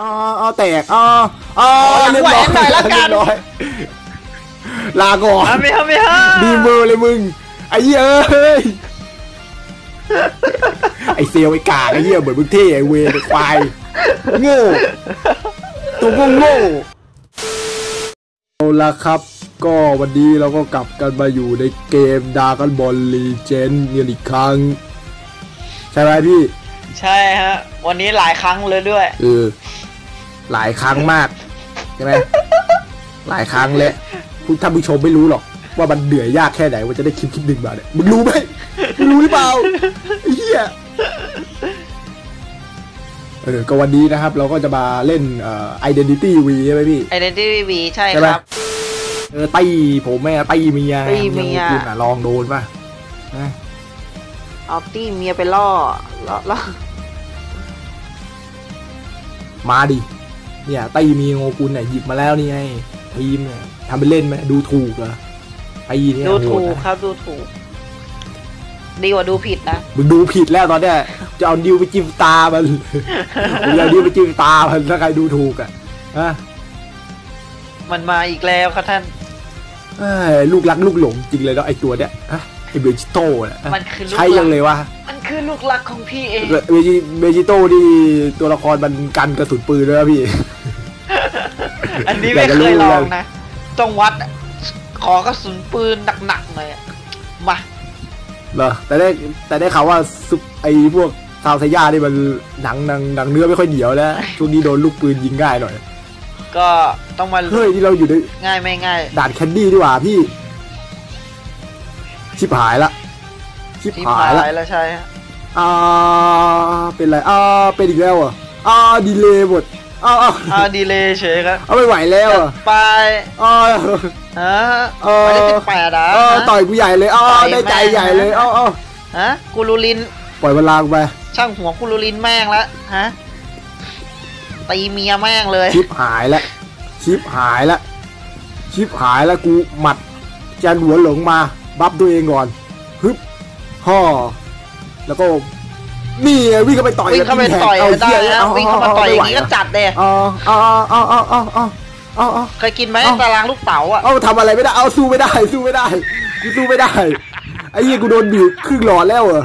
อ๋ออ๋อแตกอ๋ออ๋อเรียบร้อยแหวนหน่อยละกันลาก่อนไม่ฮะไม่ฮะดีเบอร์เลยมึงไอ้เหี้ยเอ้ยไอ้เซลไอ้กาไอ้เหี้ยเหมือนมึงเท่ไอ้เวรไอ้ควายโง่ตัวโง่โง่เอาละครับ ก็วันนี้เราก็กลับกันมาอยู่ในเกมดาร์กันบอลลีเจนเนี่ยอีกครั้ง ใช่ไหมพี่ ใช่ฮะ วันนี้หลายครั้งเลยด้วยเออ หลายครั้งมากใช่ไหมหลายครั้งเลยผู้ท่านผู้ชมไม่รู้หรอกว่ามันเหนื่อยยากแค่ไหนว่าจะได้คลิปคลิปหนึ่งมาเนี่ยมึงรู้ไหมมึงรู้หรือเปล่าไอ้เหี้ยเออก็วันนี้นะครับ เราก็จะมาเล่นเอ่อ identity v ใช่ไหมพี่ Identity V ใช่ใช่ไหมครับ เออตีผมแม่ตีเมียตี้เมียคุณอะลองโดนป่ะนะเอาตี้เมียไปล่อล่อล่อมาดิ เนี่ยตีเมียโงกุลเนี่ยหยิบมาแล้วนี่ไงทีมเนี่ยทำเป็นเล่นไหมดูถูกเหรอตีเนี่ยดูโหถูดกนะครับดูถูก ดีกว่าดูผิดนะมึงดูผิดแล้วตอนเนี้ยจะเอานิ้วไปจิ้มตามันมึงเอานิ้วไปจิ้มตามันถ้าใครดูถูกอะฮะมันมาอีกแล้วครับท่านเอ้ยลูกรักลูกหลงจริงเลยเนาะไอตัวเนี้ยฮะไอเบจิโต้เนี่ยฮะมันคือลูกใช่ยังเลยวะมันคือลูกรักของพี่เองเบจิเบจิโต้นี่ตัวละครมันกันกระสุนปืนด้วยนะพี่ อันนี้อยาไม่กจะเครู้ยลองเลยนะ ต้องวัด ขอกระสุนปืนหนักๆหน่อยอะมาเหรอแต่ได้แต่ได้ข่าวว่าซุปไอพวกซาวไซย่านี่มันหนังหนังหนังเนื้อไม่ค่อยเหนียวแล้วช่วงนี้โดนลูกปืนยิงง่ายหน่อย ก็ต้องมาเฮ้ยที่เราอยู่ในง่ายไม่ง่ายด่านแคนดี้ดีกว่าพี่ ชิบหายละ ชิบที่หาผ่ายละแล้วใช่ฮะอ่าเป็นไรอ่าเป็นอีกแล้วอะอ่าดีเลยหมด อ่าอ่าอ่าดีเลยเฉยครับเอาไม่ไหวแล้วอะไปอ่าฮะเออ ไม่ได้สิบแปดอะเออต่อยกูใหญ่เลยอ่าต่อยได้ใจแม่ง ใหญ่เลยเอ้าเอ้าฮะกูรูลิน ปล่อยมันลางไปช่างหัวกูรูลินแม่งละฮะตีเมียแม่งเลยชิบหายละชิบหายละชิบหายละกูหมัดแจนหัวหลงมา บัฟตัวเองก่อนฮึบห่อแล้วก็ นี่วิ่งเข้าไปต่อยวิ่งเข้าไปต่อยได้นะวิ่งเข้ามาต่อยอย่างนี้ก็จัดเลยอ๋ออ๋ออ๋ออ๋ออ๋อเคยกินไหมตารางลูกเต๋าอะเอาทำอะไรไม่ได้ เอาสู้ไม่ได้ สู้ไม่ได้ กูสู้ไม่ได้ ไอ้ยี่กูโดนบีบครึ่งหลอดแล้วอะ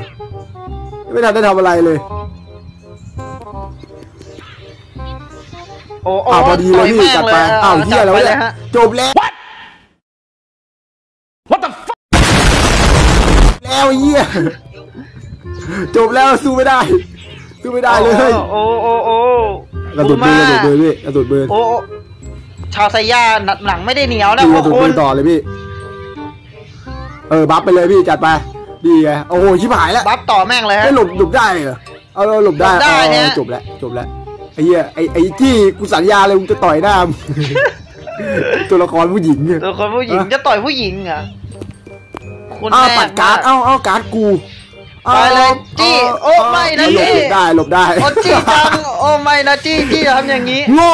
ไม่ทันได้ทำอะไรเลย โอ้โหพอดีเลยพี่จัดไปอ้าวเฮียแล้วเนี่ยจบแล้ว What the fuck แล้วเหี้ย จบแล้วสู้ไม่ได้ สู้ไม่ได้เลย โอ้โอ้โอ้กระสุนปืนกระสุนปืนพี่กระสุนปืนโอ้โอ้ชาวไซย่าหนังไม่ได้เหนียวนะพี่พกวระกสุนคุปืณนต่อเลยพี่ เออ buff ไปเลยพี่จัดไป ดีไงโอ้โหชิบหายแล้ว buff ต่อแม่งเลยฮะไม่หลบหลบได้เหรอเอาเอาหลบได้หลบได้เอาเนี่ยจบแล้วจบแล้วไอ้เหี้ยไอ้ไอ้ที่กูสัญญาเลยมึงจะต่อยหน้ามึงตัวละครผู้หญิงเนี่ยตัวคนผู้หญิงฮะจะต่อยผู้หญิงเหรอคุณอ้าวแม่ปัดการ์ดมเอ้าเอ้าการ์ดกู ไปเลยจี้โอ้ไม่นะหลบจี้ได้หลบได้โอ้จี้จังโอ้ไม่นะจี้จี้ทำอย่างนี้ โง่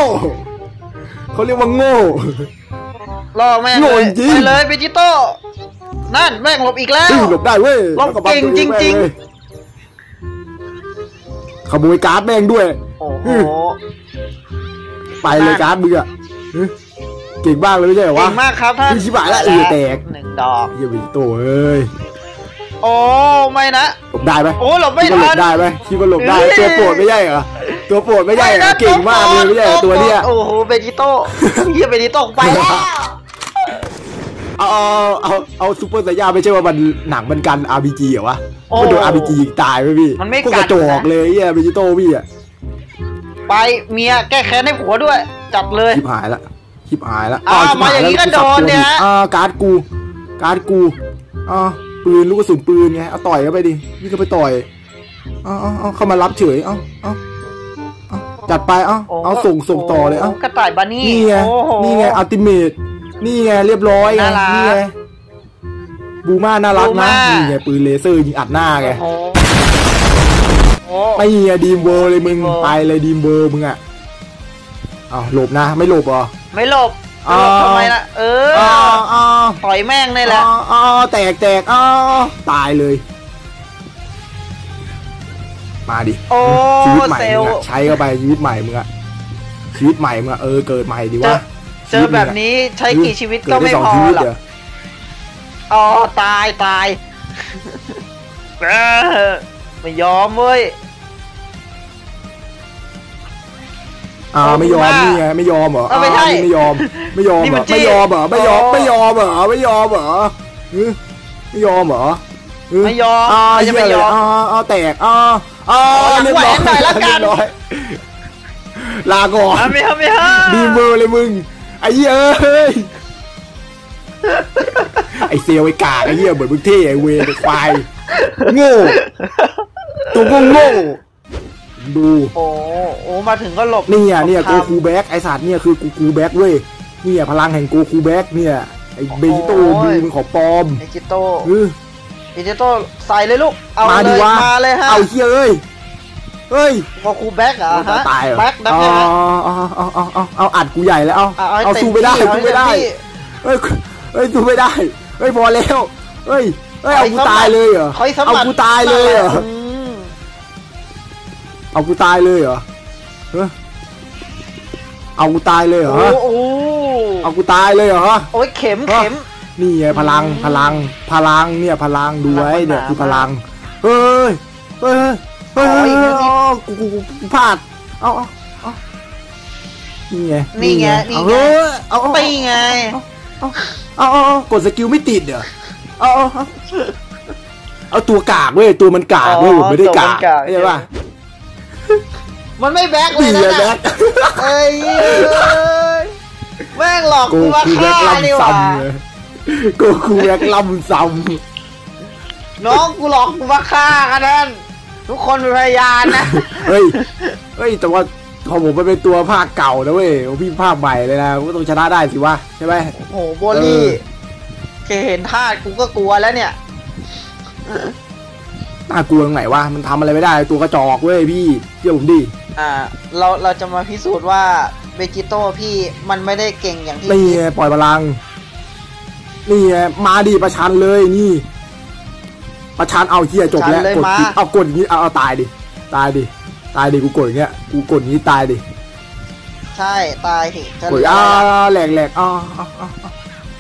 เขาเรียกว่าโง่ล่อแม่งโง่เลยจริงไปเลยเบจิโต้นั่นแม่งหลบอีกแล้วเฮ้ยหลบได้เว้ยหลบแล้วก็บัฟเก่งตัวอจริงๆแม่เลยขโมยการ์ดแม่งด้วยโอ้โหไปเลยการ์ดมึงอะเฮ้ยเก่งมากเลยไม่ใช่เหรอเก่วะงมากครับท่านพี่ชิบหายละเออแตกหนึ่งดอกเหี้ยบิโตเอ้ย โอ้ไม่นะหลบได้ไหมโอ้หลบไม่คิดว่าหลทันบได้ไหมคิดว่าหลบได้เอ้ยตัวโปรดไม่ใช่เหรอตัวโปรดไม่ใช่เหรอนะเก่งมากเลยไม่ใช่เหรอตัวเนี้ยโอ้โหเบจิโต้เฮียเบจิโต้ไปแล้วเอาเอาเอาเอาซูเปอร์ไซย่าไม่ใช่ว่ามันหนังมันกัน RPG เหรอวะโอ้มันโดน RPG ยิงตายไหมพี่มันไม่พวกกักดระจอกเลยเฮียเบจิโต้พี่อะไปเมียแก้แค้นให้ผัวด้วย จัดเลยชิบหายละชิบหายละอ้าวชิบหมาอย่างนี้แล้วก็โดนเนี่ยฮะอ่าการ์ดกู การ์ดกูอ่า ปืนลูกกระสุนปืนไงเอาต่อยเข้าไปดิวิ่งเข้าไปต่อยเอาเอาเอาเข้ามารับเฉยเอาเอาเอาจัดไปเอาโอ้เอาส่งส่งต่อเลยเอาโกระต่ายบานี่นี่ไงโอ้โหนี่ไงอัลติเมทนี่ไงเรียบร้อยไงน่ารักนี่ไงบูมาน่ารักบูนะม่านี่ไงปืนเลเซอร์ยิงอัดหน้าไงโอ้โหโอ้ไม่ไงดีมเวอร์เลยมึงดีมเวอร์ไปเลยดีมเวอร์มึงอะอ้าวหลบนะ ไม่หลบเหรอไม่หลบ อ่าหลบทำไมล่ะ เอออ้าวอ้าวต่อยแม่งนี่แหละอ้าวอ้าวแตกแตกอ้าวตายเลย มาดิโอ้ชีวิตใหม่เซลมึงล์อะใช้เข้าไปชีวิตใหม่มึงอะชีวิตใหม่มึงอะเออเกิดใหม่ดีเจอวะเจอแบบนี้ใช้กี่ชีวิตเกิก็ดได้ไม่สองพอชีวิตหรอกเหรออ๋อตายตายเออไม่ยอมเว้ย อ่าไม่ยอมว่านี่ไงไม่ยอมเหรอเออไม่ใช่อ่านี่ไม่ยอมไม่ยอมนี่เหรมัอนจี้ไม่ยอมเหรอไม่ยอมอ๋อไม่ยอมเหรอไม่ยอมเหรอหึไม่ยอมเหรอหึไม่ยอมอ่าใครเหี้จะยไม่เลยยอมอ่าอ่าแตกอ่าอ่าอ๋อเรียบร้อยแหวนหน่อยละกันเรียบร้อยลาก่อนอะไม่ฮะไม่ฮะดีเมอร์เลยมึงไอ้เหี้ยเอ้ยไอ้เซลไอ้กากไอ้เหี้ยเหมือนมึงเท่ไอ้เวรไอ้ควายโง่ตัวก็โง่ ดูโอ้โอ้มาถึงก็หลบเนี่ยเนี่ยหลโกบคูแบ็กไอสัตว์เนี่ยคือกูคูแบ็กเว้ยเนี่ยพลังแห่งโกคูแบ็กเนี่ยไอเบจิโต้โอ้ดูยมันของปลอมดิจิโต้เออดิจิโต้ใส่เลยลูกเอามาเลดิยวะมาเลยฮะเอาเฮียเอ้ยเฮ้ยโกคูแบ็กเหรอฮะตายเหรอแบ็กนะเอาฮะเอาเอาเอาเอาเอาอัดกูใหญ่แล้วเอาเอาเอาให้เอาเต็สู้ไม่ได้ที่สู้ไม่ได้เอาให้เต็ที่เฮ้ยเฮ้ยสู้ไม่ได้เฮ้ยพอแล้วเฮ้ยเฮ้ยเอากูตายเลยเหรอคอยสเอามัครกูตายเลยเหรออืม เอากูตายเลยเหรอเฮ้ยเอากูตายเลยเหรอ โอ้โหเอากูตายเลยเหรอ โอ้ยเข็มเข็ม นี่ไงพลังอืมพลังพลังเนี่ยพลังดูไว้พลังเนี่ยมันหนาคือพลัง เฮ้ย เฮ้ย เฮ้ยขอเฮ้ยอีกนิดนิดเอากูกูกูกูพลาดเอาเอาเอานี่ไง นี่ไง นี่เอาไงเฮ้ยเอาเอาตีไง เอาเอาเอาเอากดสกิลไม่ติดเหรอเอาเอาเอาเอาตัวกากเว้ยตัวมันกากเว้ยอ๋อผมไม่ได้ตัวมักานกกากใช่ป่ะ มันไม่แบ็กเลนี่ยไงนะแบ็คเอ้ยแม่งหลอกกูกูมาคูแบ็คฆ่านี่ล่ำหว่าซ้ำเลยกูคูแบ็คล่ำซ้น้องกูหลอกกูมาฆ่ากันนั่นทุกคนเป็นพยานนะำเฮ้ย เฮ้ย แต่ว่าพอผมไปเป็นตัวภาคเก่านะเว้ยผมพี่ภาคใหม่เลยนะก็ต้องชนะได้สิวะใช่ไหมโอ้โหโบลี่เออแค่เห็นท่ากูก็กลัวแล้วเนี่ย น่ากลัวตรงไหนวะมันทำอะไรไม่ได้ตัวกระจอกเว้ยพี่เชื่อผมดิอ่าเราเราจะมาพิสูจน์ว่าเบจิโต้พี่มันไม่ได้เก่งอย่างที่นี่คิดไงปล่อยพลัง นี่ไงมาดิประชันเลยนี่ ประชันเอาเฮียจบแล้วกดผิดเอากดอย่างนี้เอาเอาตายดิตายดิตายดิกูกดอย่างเงี้ยกูกดอย่างนี้ตายดิใช่ตายสิจะกเหดลืออ้าอะไรวแหลกแหลกอ้าวอ้าวอ้าว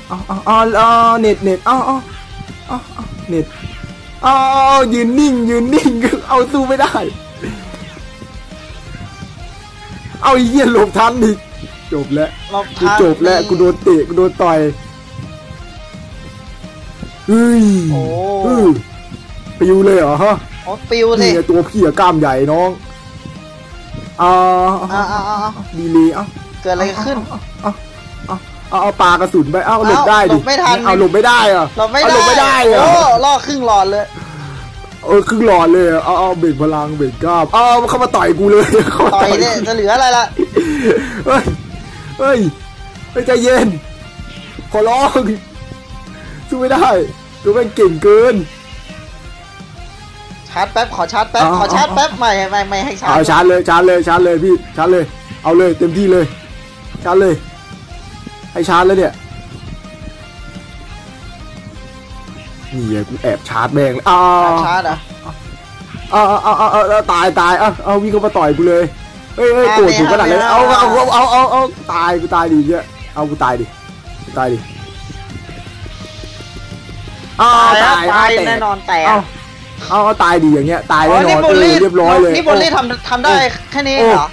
อ้าวอ้าวอ้าวอ้าวเน็ตเน็ตอ้าวอ้าวอ้าวอ้าวเน็ต อ้าวยืนนิ่ง ยืนนิ่ง เอาสู้ไม่ได้ เอาไอ้เหี้ยหลบทันดิจบแล้วเรากูทำจบแล้วกูโดนเตะกูโดนต่อยเฮ้ยโอ้เฮ้ยปิวเลยเหรอฮะโอ้ปิวสินี่ไงตัวพี่อะกล้ามใหญ่น้องอ่าอ่าอ่าอ่าดีเลยเอ้าเกิดอะไรขึ้นเอาเอา เอาเอาปลากระสุนไปเอาหลบได้ดิหลบไม่ทันเอาหลบไม่ได้เหรอะเราไม่เอาได้หลบไม่ได้เหรอโอ้ล่อครึ่งหลอดเลยเออครึ่งหลอดเลยอะเอาเอาเบ่งพลังเบ่งกล้ามเอาเอาเข้ามาต่อยกูเลยเข้ามาต่อยเนี่ยจะเหลืออะไรล่ะเฮ้ยเฮ้ยเฮ้ยใจเย็น ขอร้องสู้ไม่ได้ตัวแม่งเก่งเกินชาร์จแป๊บขอชาร์จแป๊บเอาขอชาร์จเอาแป๊บไม่ไม่ไม่ให้ชาร์เอาจชาร์จเลยชาร์จเลยชาร์จเลยพี่ชาร์จเลย เอาเลยเต็มที่เลยชาร์จเลย ให้ชาร์จแล้วเนี่ยนี่ไงกูแอบชาร์จแม่งเลยอ้าชาร์จอะเอาเอาเอาเอาเอาเอาตายตายเอาเอาวิ่งเข้ามาต่อยกูเลยเฮ้ยเฮ้ยเอาโกรธถึงขนาดเลยไม่เอาเอาเอาเอาเอาเอาเอาตายกูตายดิเนี่ยเอากูตายดิกูตายดิเอาตายตายแล้วตายเอาแน่นอนแต่เอาเอาเอาตายดิอย่างเงี้ยตายอ๋อแน่นนี่อนโบเออลี่เรียบร้อยเลยนี่โบลี่ทำทำได้แค่นี้โอ้เหรอ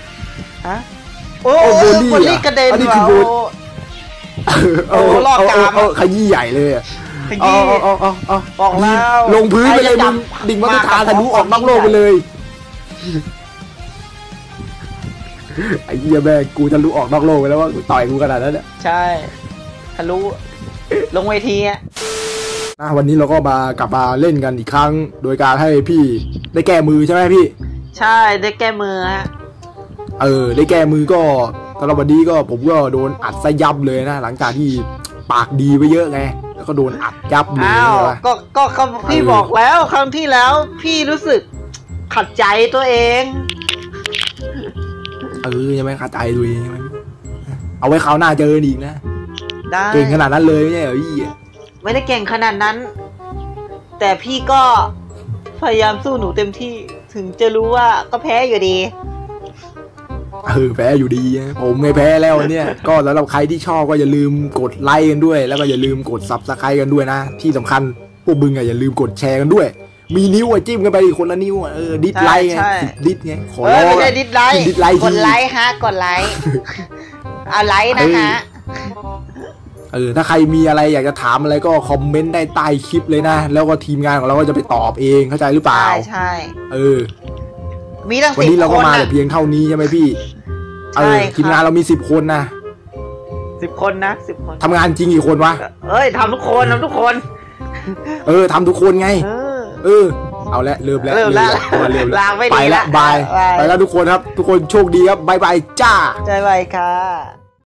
ฮะโอ้โอ้โหโบลี่โบลี่อะกระเด็นอันนี้ว่ะคือโบโอ้ เอาโอ้ลอกเอากามเอาเอาขยี้ใหญ่เลยอะขเอายี้เอาเอาเอาเอาบอกแล้วลงพื้นไปเลยใครจะมึงจับดิ่งมาตรฐานมากับทะลุออกนอกโลกไปเลยไอ้เหี้ยแม่งกูทะลุออกนอกโลกไปแล้วว่ากูต่อยกูขนาดนั้นเนี่ยใช่ทะลุลงเวทีอะนะวันนี้เราก็มากลับมาเล่นกันอีกครั้ง โดยการให้พี่ได้แก้มือใช่ไหมพี่ ใช่ได้แก้มือฮะเออ ได้แก้มือก็ สำหรับวันนี้ก็ผมก็โดนอัดซะยับเลยนะ หลังจากที่ปากดีไปเยอะไง แล้วก็โดนอัดยับเลยอ้าวใช่ปะก็ก็คำพี่เออบอกแล้วครั้งที่แล้วพี่รู้สึกขัดใจตัวเอง เออยังไม่เข้าใจตัวเองใช่ไหมเอาไว้คราวหน้าเจออีกนะได้เก่งขนาดนั้นเลยไม่ใช่เหรอพี่ไม่ได้เก่งขนาดนั้น แต่พี่ก็พยายามสู้หนูเต็มที่ถึงจะรู้ว่าก็แพ้อยู่ดี เออแพ้อยู่ดีนะผมไม่แพ้แล้ววันเนี่ย ก็สำหรับใครที่ชอบก็อย่าลืมกดไลค์กันด้วย แล้วก็อย่าลืมกดซับสไครต์กันด้วยนะ ที่สำคัญพวกมึงอะอย่าลืมกดแชร์กันด้วย มีนิ้วอะจิ้มกันไปอีกคนละนิ้วอะเออดิสไลค์ไงใช่สิบดิสไงขอเอร้อองไม่ใช่อะดิสไลค์ดิสไลค์กดทีไลค์ฮะกดไลค์เอาไลค์นะฮะเออถ้าใครมีอะไรอยากจะถามอะไรก็คอมเมนต์ได้ใต้คลิปเลยนะ แล้วก็ทีมงานของเราก็จะไปตอบเองเข้าใจหรือเปล่า ใช่ใช่เออ มีตั้งวันสิบนี้เราคก็นมานะแต่เพียงเท่านี้ใช่ไหมพี่ใช่เออครับทีมงานเรามีสิบคนนะสิบคนนะสิบคนทำงานจริงกี่คนวะเอ้ยทำทุกคนทำทุกคน เออทำทุกคนไง เออ เออเอาละเริ่มแล้วเริ่มแล้วเริ่มแล้วลางไม่ดีไปละละ bye bye ไปแล้วทุกคนครับ ทุกคนโชคดีครับ bye bye จ้าใจไวค่ะ